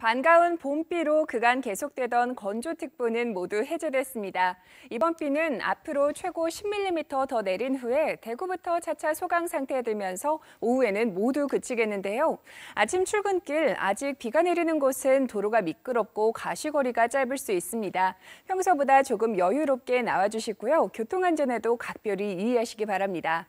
반가운 봄비로 그간 계속되던 건조특보는 모두 해제됐습니다. 이번 비는 앞으로 최고 10mm 더 내린 후에 대구부터 차차 소강 상태에 들면서 오후에는 모두 그치겠는데요. 아침 출근길 아직 비가 내리는 곳은 도로가 미끄럽고 가시거리가 짧을 수 있습니다. 평소보다 조금 여유롭게 나와주시고요. 교통안전에도 각별히 유의하시기 바랍니다.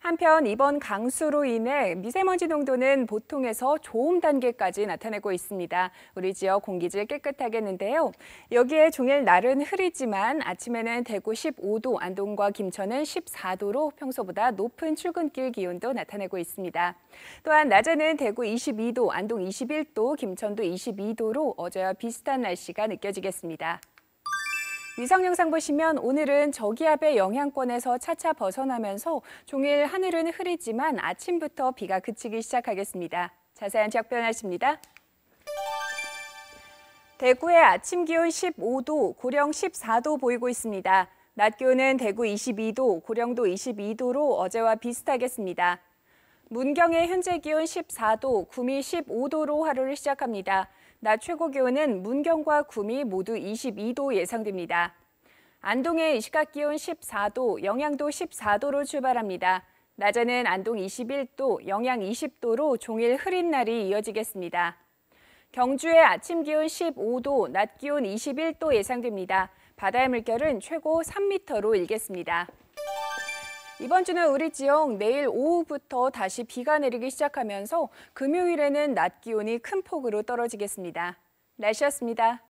한편 이번 강수로 인해 미세먼지 농도는 보통에서 좋음 단계까지 나타내고 있습니다. 우리 지역 공기질 깨끗하겠는데요. 여기에 종일 날은 흐리지만 아침에는 대구 15도, 안동과 김천은 14도로 평소보다 높은 출근길 기온도 나타내고 있습니다. 또한 낮에는 대구 22도, 안동 21도, 김천도 22도로 어제와 비슷한 날씨가 느껴지겠습니다. 위성 영상 보시면 오늘은 저기압의 영향권에서 차차 벗어나면서 종일 하늘은 흐리지만 아침부터 비가 그치기 시작하겠습니다. 자세한 지역 변화십니다. 대구의 아침 기온 15도, 고령 14도 보이고 있습니다. 낮 기온은 대구 22도, 고령도 22도로 어제와 비슷하겠습니다. 문경의 현재 기온 14도, 구미 15도로 하루를 시작합니다. 낮 최고 기온은 문경과 구미 모두 22도 예상됩니다. 안동의 시각 기온 14도, 영양도 14도로 출발합니다. 낮에는 안동 21도, 영양 20도로 종일 흐린 날이 이어지겠습니다. 경주의 아침 기온 15도, 낮 기온 21도 예상됩니다. 바다의 물결은 최고 3m로 일겠습니다. 이번 주는 우리 지역 내일 오후부터 다시 비가 내리기 시작하면서 금요일에는 낮 기온이 큰 폭으로 떨어지겠습니다. 날씨였습니다.